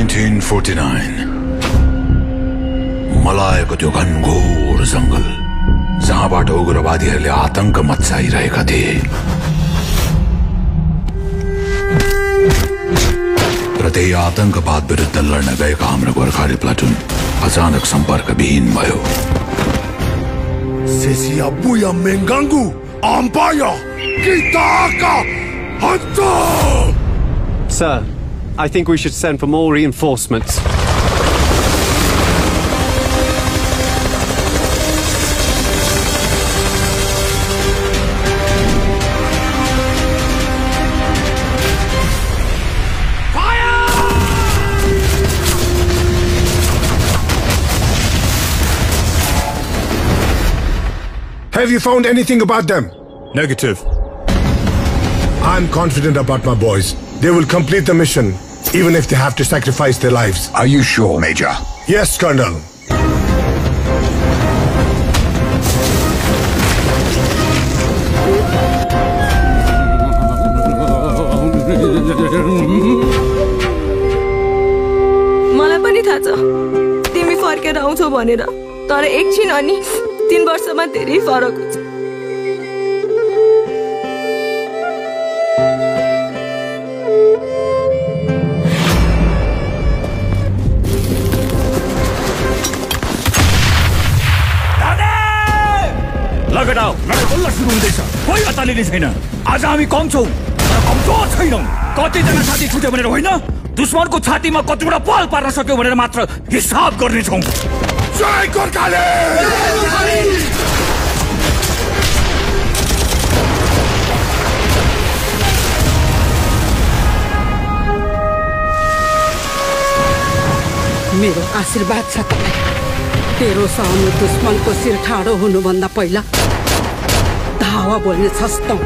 1949 मलाएको त्यो घनघोर जङ्गल जहाँबाट उग्रवादीहरूले आतंक मचाइरहेका थिए। र त्यही आतंकवाद विरुद्ध लड्न गएका हाम्रो गोर्खाली प्लाटुन अचानक सम्पर्कविहीन भयो। ampaya kitaka hantu! Sir, I think we should send for more reinforcements. Have you found anything about them? Negative. I'm confident about my boys. They will complete the mission, even if they have to sacrifice their lives. Are you sure, Major? Yes, Colonel. मलाई पनि थाहा छ तिमी फर्केर आउँछौ भनेर तर एकछिन अनि तिन वर्षमा धेरै फरक हुन्छ लगटाउ लडाइँ बल्ल सुरु हुँदैछ। कोही अतालिने छैन। आज हामी कम छौँ। तर कमजोर छैनौँ। कतिजना साथी छुट्यो भनेर होइन? दुश्मनको छातीमा कतिवटा पाल पार्न सक्यो भनेर मात्र हिसाब गर्नेछौँ जय गोर्खाली! मेरो आशीर्वाद छ तपाईँ। तेरो सामु दुश्मनको शिर ठाडो हुनुभन्दा पहिला धावा बोल्ने छस् त